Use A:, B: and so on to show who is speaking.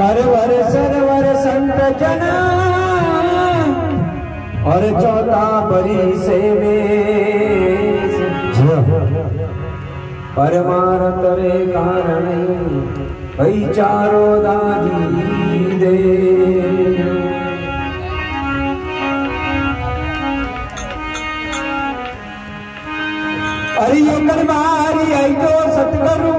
A: परवर server संत जना। और चौथा परी से में परमारत रे कारण भई चारो दादी दे। अरे ये बारी आई तो सतगुरु